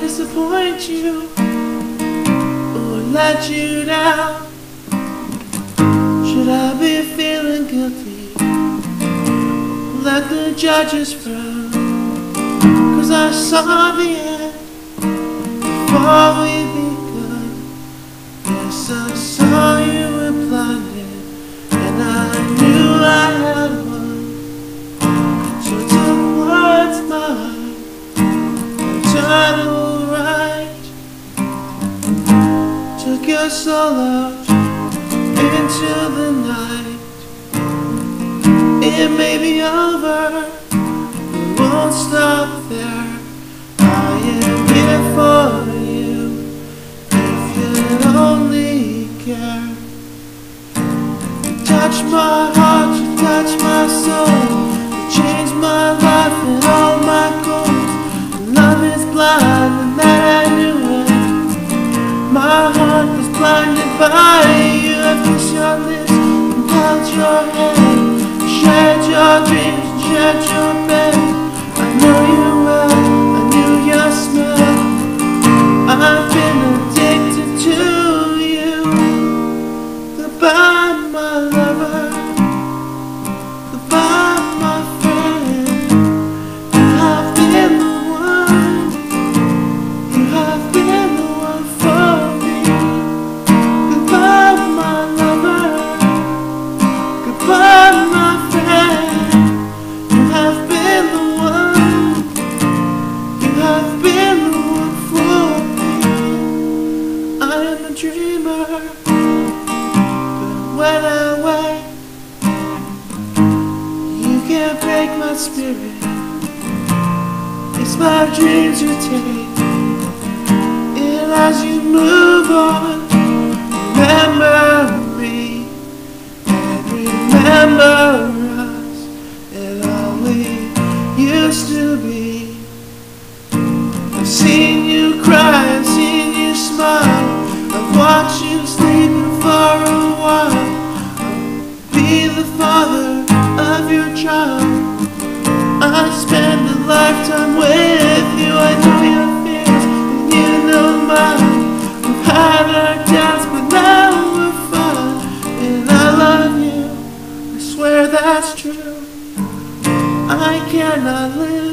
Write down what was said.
Disappoint you or let you down? Should I be feeling guilty? Let the judges frown. I saw the end before we begun. Yes, I saw you were blinded, and I knew I had won. So I took what's mine eternal right. Took your soul out into the night. It may be over, but won't stop there. For you if you only care. Touch my heart, you touch my soul. You change my life and all I wake, you can't break my spirit. It's my dreams you take. And as you move on, remember me and remember us and all we used to be. I've seen you cry, I've seen you smile. I've watched you sleeping spend a lifetime with you. I know your fears and you know mine. We've had our doubts, but now we're fine. And I love you. I swear that's true. I cannot live